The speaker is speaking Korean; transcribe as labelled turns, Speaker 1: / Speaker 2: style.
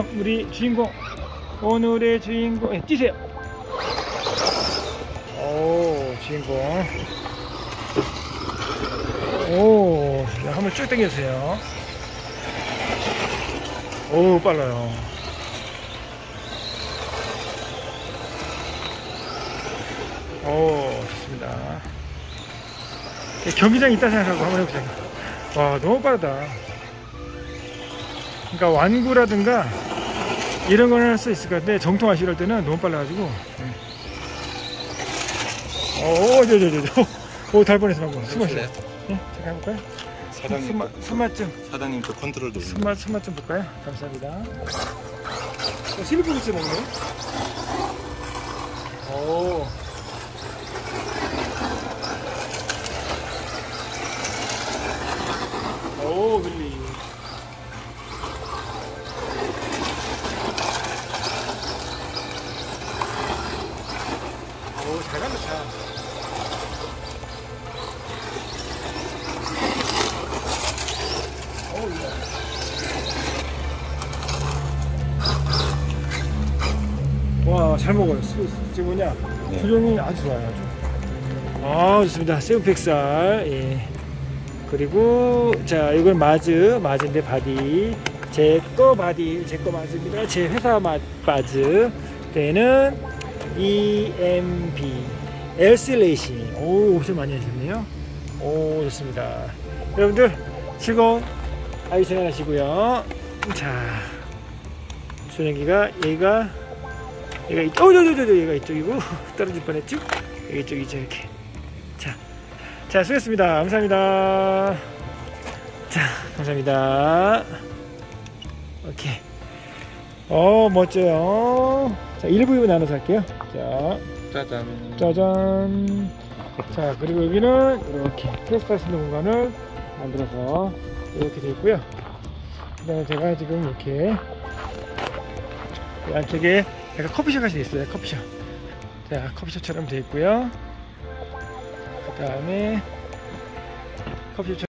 Speaker 1: 우리 주인공 오늘의 주인공 예, 뛰세요. 오 주인공. 오 자, 한번 쭉 당겨주세요. 오 빨라요. 오 좋습니다. 예, 경기장이 있다 생각하고 한번 해보세요. 와 너무 빠르다. 그러니까 완구라든가 이런 거는 할 수 있을 것 같은데 정통하시 이럴 때는 너무 빨라가지고. 오저저저저. 오달 뻔했어 방금 쉬어 예? 잠깐 해볼까요?
Speaker 2: 사장님
Speaker 1: 숨맛 좀
Speaker 2: 사장님 또 컨트롤 돌리는
Speaker 1: 숨맛 숨맛 좀 볼까요? 감사합니다. 어, 실리콘 스 먹네 오 오, 윌리. 오, 잘 간다, 잘. 와, 잘 먹어요. 수, 지금 뭐냐?
Speaker 2: 네.
Speaker 1: 표정이 아주 좋아요, 아주. 아, 좋습니다. 새우백살. 예. 그리고, 자, 이건 마즈, 마즈인데 바디. 제 거 바디, 제 거 마즈입니다. 제 회사 마, 마즈. 얘는 EMB. 엘스 레이싱. 오, 옵션 많이 하셨네요. 오, 좋습니다. 여러분들, 즐거운 아이 생활 하시고요. 자, 소년기가, 얘가, 얘가 이쪽, 어, 저, 저, 저, 저, 얘가 이쪽이고, 떨어질 뻔했죠? 얘가 이쪽이죠, 이렇게. 자, 자, 수고했습니다. 감사합니다. 자, 감사합니다. 오케이. 어, 멋져요. 자, 1부, 2부 나눠서 할게요. 자,
Speaker 2: 짜잔
Speaker 1: 짜잔. 자, 그리고 여기는 이렇게 테스트 할 수 있는 공간을 만들어서 이렇게 되어 있고요. 그 다음에 제가 지금 이렇게 이 안쪽에 약간 커피숍 같이 돼 있어요. 커피숍. 자, 커피숍처럼 되어 있고요. 그 다음에 커피숍